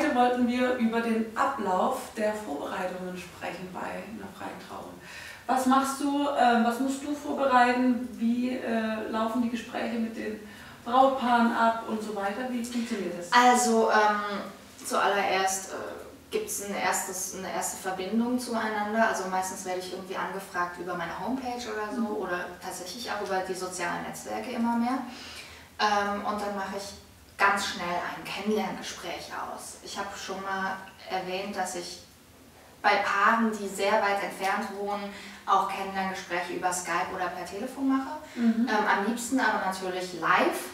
heute wollten wir über den Ablauf der Vorbereitungen sprechen bei einer freien Trauung. Was machst du, äh, was musst du vorbereiten? Wie äh, laufen die Gespräche mit den Brautpaaren ab und so weiter? Wie funktioniert das? Also ähm, zuallererst äh, gibt es ein eine erste Verbindung zueinander. Also meistens werde ich irgendwie angefragt über meine Homepage oder so mhm. oder tatsächlich auch über die sozialen Netzwerke immer mehr. Ähm, und dann mache ich ganz schnell ein Kennenlerngespräch aus. Ich habe schon mal erwähnt, dass ich bei Paaren, die sehr weit entfernt wohnen, auch Kennenlerngespräche über Skype oder per Telefon mache. Mhm. Ähm, am liebsten aber natürlich live.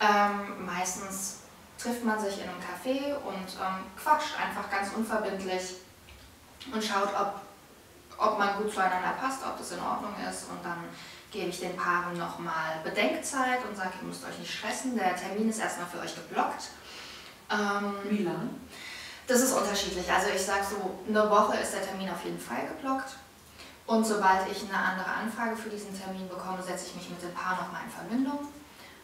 Ähm, meistens trifft man sich in einem Café und ähm, quatscht einfach ganz unverbindlich und schaut, ob, ob man gut zueinander passt, ob das in Ordnung ist und dann gebe ich den Paaren nochmal Bedenkzeit und sage, ihr müsst euch nicht stressen, der Termin ist erstmal für euch geblockt. Ähm, Wie lang? Das ist unterschiedlich. Also ich sage so, eine Woche ist der Termin auf jeden Fall geblockt. Und sobald ich eine andere Anfrage für diesen Termin bekomme, setze ich mich mit dem Paar nochmal in Verbindung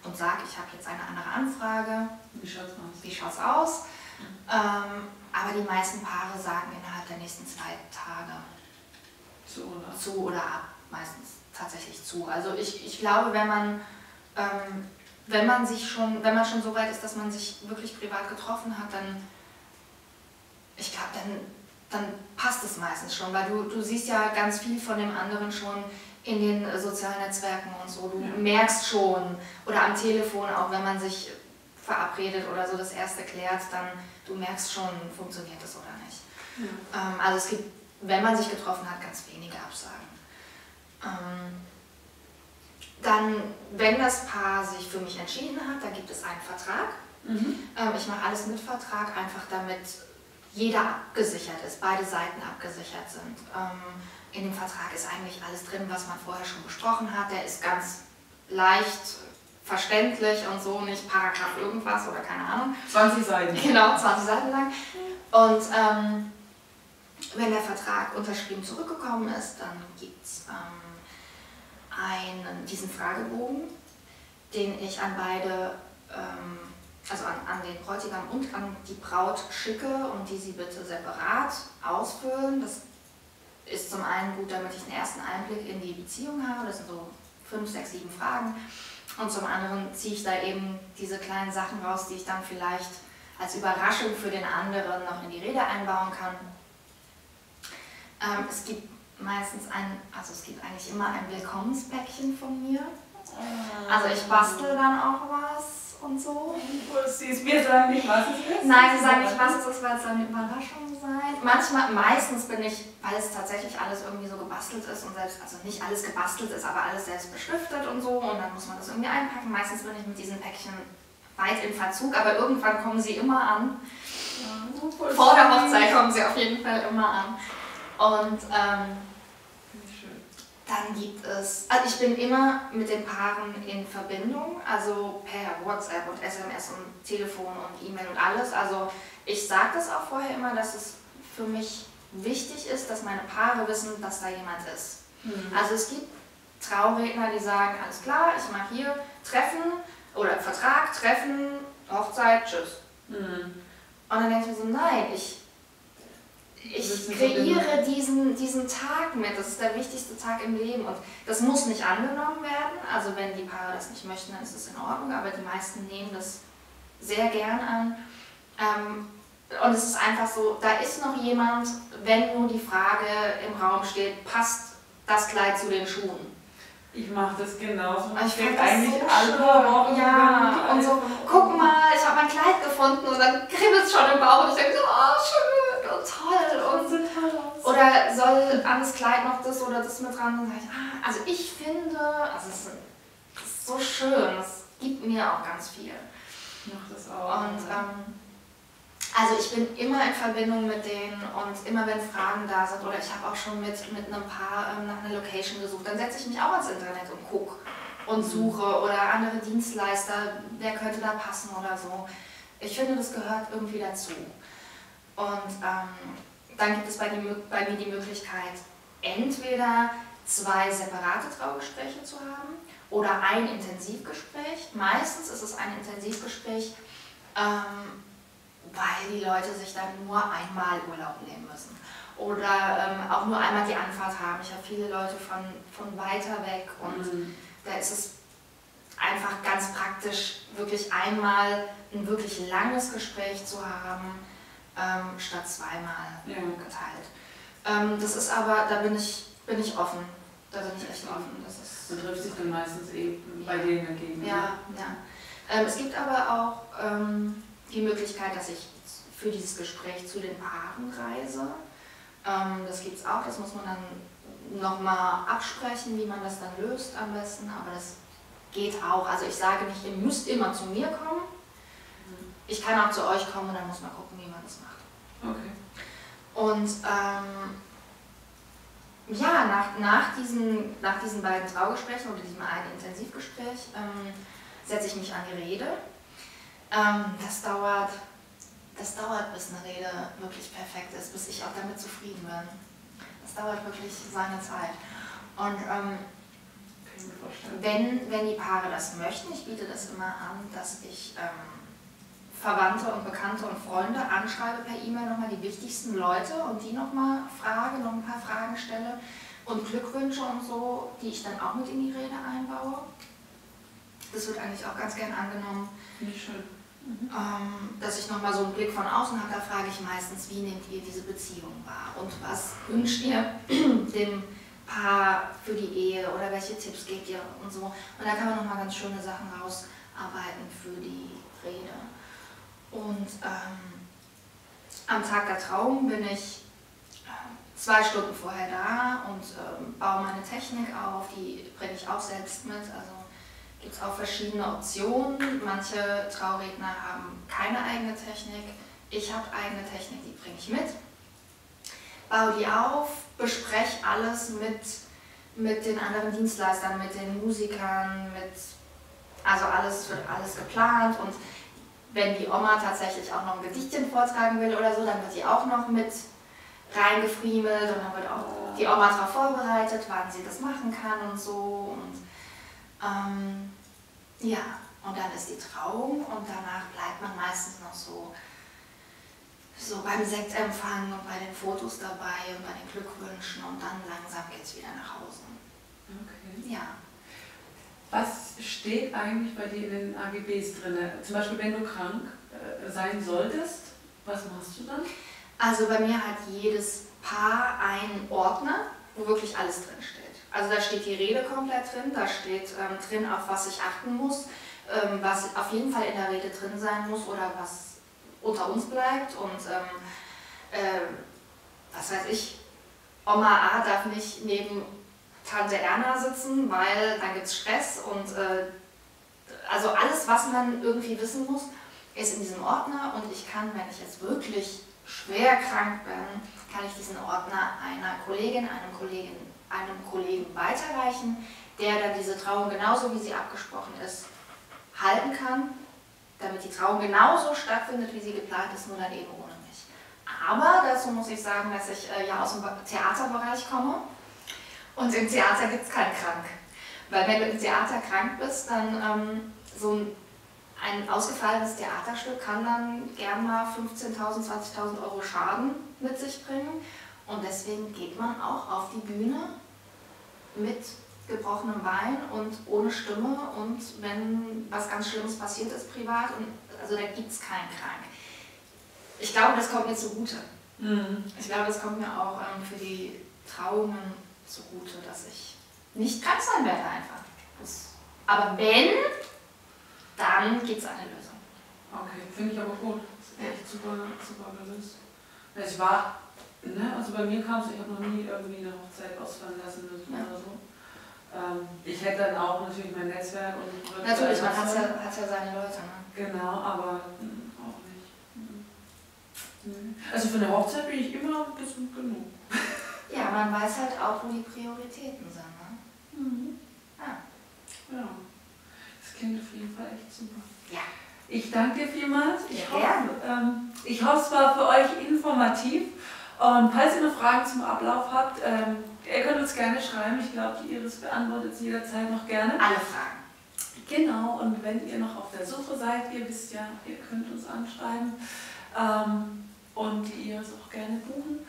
und sage, ich habe jetzt eine andere Anfrage. Wie schaut es aus? Wie schaut's aus? Ähm, aber die meisten Paare sagen innerhalb der nächsten zwei Tage zu oder, zu oder ab. Meistens tatsächlich zu. Also ich, ich glaube, wenn man, ähm, wenn man sich schon, wenn man schon so weit ist, dass man sich wirklich privat getroffen hat, dann ich glaube, dann, dann passt es meistens schon, weil du, du siehst ja ganz viel von dem anderen schon in den sozialen Netzwerken und so. Du ja. merkst schon, oder am Telefon auch, wenn man sich verabredet oder so das erste klärt, dann du merkst schon, funktioniert das oder nicht. Ja. Ähm, also es gibt, wenn man sich getroffen hat, ganz wenige Absagen. Ähm, dann, wenn das Paar sich für mich entschieden hat, dann gibt es einen Vertrag. Mhm. Ähm, ich mache alles mit Vertrag, einfach damit jeder abgesichert ist, beide Seiten abgesichert sind. Ähm, in dem Vertrag ist eigentlich alles drin, was man vorher schon besprochen hat. Der ist ganz leicht verständlich und so, nicht Paragraph irgendwas oder keine Ahnung. 20 Seiten. Genau, 20 Seiten lang. Und ähm, wenn der Vertrag unterschrieben zurückgekommen ist, dann gibt es ähm, diesen Fragebogen, den ich an beide, ähm, also an, an den Bräutigam und an die Braut schicke und die sie bitte separat ausfüllen. Das ist zum einen gut, damit ich einen ersten Einblick in die Beziehung habe. Das sind so fünf, sechs, sieben Fragen. Und zum anderen ziehe ich da eben diese kleinen Sachen raus, die ich dann vielleicht als Überraschung für den anderen noch in die Rede einbauen kann. Ähm, es gibt meistens ein, also es gibt eigentlich immer ein Willkommenspäckchen von mir. Also ich bastel dann auch was und so. Sie mir sagen nicht, was es ist? Nein, sie sagen nicht, was es ist, weil es eine Überraschung sein. Manchmal, meistens bin ich, weil es tatsächlich alles irgendwie so gebastelt ist und selbst, also nicht alles gebastelt ist, aber alles selbst beschriftet und so und dann muss man das irgendwie einpacken. Meistens bin ich mit diesen Päckchen weit im Verzug, aber irgendwann kommen sie immer an. Ja, Vor der Hochzeit kommen sie auf jeden Fall immer an. Und ähm, dann gibt es, also ich bin immer mit den Paaren in Verbindung, also per WhatsApp und SMS und Telefon und E-Mail und alles. Also ich sage das auch vorher immer, dass es für mich wichtig ist, dass meine Paare wissen, dass da jemand ist. Mhm. Also es gibt Trauredner, die sagen, alles klar, ich mache hier Treffen oder Vertrag, Treffen, Hochzeit, tschüss. Mhm. Und dann denke ich mir so, nein, ich ich kreiere diesen, diesen Tag mit. Das ist der wichtigste Tag im Leben und das muss nicht angenommen werden. Also wenn die Paare das nicht möchten, dann ist das in Ordnung, aber die meisten nehmen das sehr gern an. Ähm, und es ist einfach so, da ist noch jemand, wenn nur die Frage im Raum steht, passt das Kleid zu den Schuhen? Ich mache das genauso. Ich finde eigentlich so alle Wochen. Ja, und so, guck mal, ich habe mein Kleid gefunden und dann kribbelt es schon im Bauch und ich denke so, oh, schön toll. Und, so toll aus. Oder soll an das Kleid noch das oder das mit dran? Und ich, ah, also ich finde, also es ist so schön, das gibt mir auch ganz viel. Ich mache das auch. Und ähm, also ich bin immer in Verbindung mit denen und immer wenn Fragen da sind oder ich habe auch schon mit, mit einem Paar ähm, nach einer Location gesucht, dann setze ich mich auch ans Internet und gucke und mhm. suche oder andere Dienstleister, wer könnte da passen oder so. Ich finde, das gehört irgendwie dazu. Und ähm, dann gibt es bei, die, bei mir die Möglichkeit, entweder zwei separate Traugespräche zu haben oder ein Intensivgespräch. Meistens ist es ein Intensivgespräch, ähm, weil die Leute sich dann nur einmal Urlaub nehmen müssen. Oder ähm, auch nur einmal die Anfahrt haben. Ich habe viele Leute von, von weiter weg und mhm. da ist es einfach ganz praktisch, wirklich einmal ein wirklich langes Gespräch zu haben, ähm, statt zweimal ja. geteilt. Ähm, das ist aber, da bin ich, bin ich offen. Da bin ich echt offen. Das ist, Man trifft sich dann meistens eben bei denen dagegen. Ja, ja. Ähm, es gibt aber auch ähm, die Möglichkeit, dass ich für dieses Gespräch zu den Paaren reise. Ähm, das gibt es auch, das muss man dann nochmal absprechen, wie man das dann löst am besten, aber das geht auch. Also ich sage nicht, ihr müsst immer zu mir kommen. Ich kann auch zu euch kommen und dann muss man gucken, wie man das macht. Okay. Und ähm, ja, nach, nach, diesen, nach diesen beiden Traugesprächen oder diesem einen Intensivgespräch ähm, setze ich mich an die Rede. Ähm, das dauert das dauert, bis eine Rede wirklich perfekt ist, bis ich auch damit zufrieden bin. Das dauert wirklich seine Zeit. Und ähm, wenn, wenn die Paare das möchten, ich biete das immer an, dass ich ähm, Verwandte und Bekannte und Freunde anschreibe per E-Mail nochmal die wichtigsten Leute und die nochmal frage, noch ein paar Fragen stelle und Glückwünsche und so, die ich dann auch mit in die Rede einbaue. Das wird eigentlich auch ganz gern angenommen. Nicht schön. Mhm. Ähm, dass ich nochmal so einen Blick von außen habe, da frage ich meistens, wie nehmt ihr diese Beziehung wahr und was wünscht ihr dem Paar für die Ehe oder welche Tipps gebt ihr und so. Und da kann man nochmal ganz schöne Sachen rausarbeiten für die. Und ähm, am Tag der Trauung bin ich äh, zwei Stunden vorher da und ähm, baue meine Technik auf, die bringe ich auch selbst mit. Also gibt es auch verschiedene Optionen. Manche Trauredner haben keine eigene Technik. Ich habe eigene Technik, die bringe ich mit. Baue die auf, bespreche alles mit, mit den anderen Dienstleistern, mit den Musikern, mit, also alles wird alles geplant und wenn die Oma tatsächlich auch noch ein Gedichtchen vortragen will oder so, dann wird die auch noch mit reingefriemelt und dann wird auch die Oma darauf vorbereitet, wann sie das machen kann und so. Und ähm, ja, und dann ist die Trauung und danach bleibt man meistens noch so, so beim Sektempfang und bei den Fotos dabei und bei den Glückwünschen und dann langsam geht es wieder nach Hause. Okay. Ja. Was steht eigentlich bei dir in den AGBs drin? Zum Beispiel, wenn du krank äh, sein solltest, was machst du dann? Also bei mir hat jedes Paar einen Ordner, wo wirklich alles drin steht. Also da steht die Rede komplett drin, da steht ähm, drin, auf was ich achten muss, ähm, was auf jeden Fall in der Rede drin sein muss oder was unter uns bleibt. Und ähm, äh, was weiß ich, Oma A darf nicht neben Tante Erna sitzen, weil dann gibt es Stress und äh, also alles, was man irgendwie wissen muss, ist in diesem Ordner und ich kann, wenn ich jetzt wirklich schwer krank bin, kann ich diesen Ordner einer Kollegin, einem Kollegen einem Kollegen weiterreichen, der dann diese Trauung genauso wie sie abgesprochen ist, halten kann, damit die Trauung genauso stattfindet, wie sie geplant ist, nur dann eben ohne mich. Aber dazu muss ich sagen, dass ich äh, ja aus dem Theaterbereich komme und im Theater gibt es keinen Krank. Weil wenn du im Theater krank bist, dann ähm, so ein, ein ausgefallenes Theaterstück kann dann gern mal 15.000, 20.000 Euro Schaden mit sich bringen. Und deswegen geht man auch auf die Bühne mit gebrochenem Bein und ohne Stimme und wenn was ganz Schlimmes passiert ist privat, und, also da gibt es keinen Krank. Ich glaube, das kommt mir zugute. Mhm. Ich glaube, das kommt mir auch ähm, für die Trauungen zugute, dass ich nicht krank sein werde einfach. Das, aber wenn, dann gibt es eine Lösung. Okay, finde ich aber gut. Das ist echt super, super gelöst. Ich war Ne? Also bei mir kam es, ich habe noch nie irgendwie eine Hochzeit ausfallen lassen müssen ja. oder so. Ähm, ich hätte dann auch natürlich mein Netzwerk und Natürlich, man hat ja, hat ja seine Leute. Ne? Genau, aber mh, hm, auch nicht. Mhm. Also für eine Hochzeit bin ich immer bisschen genug. Ja, man weiß halt auch, wo die Prioritäten sind. Ne? Mhm. Ja. ja. Das klingt auf jeden Fall echt super. Ja. Ich danke dir vielmals. Ich, ja, hoffe, ähm, ich hoffe, es war für euch informativ. Und falls ihr noch Fragen zum Ablauf habt, ähm, ihr könnt uns uns gerne schreiben. Ich glaube, die Iris beantwortet es jederzeit noch gerne. Alle Fragen. Genau, und wenn ihr noch auf der Suche seid, ihr wisst ja, ihr könnt uns anschreiben ähm, und die Iris auch gerne buchen.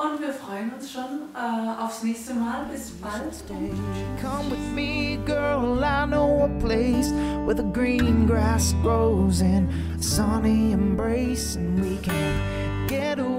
Und wir freuen uns schon äh, aufs nächste Mal. Bis bald. Come with me, girl. I know a place where the green grass grows in a sunny embrace, and we can get away.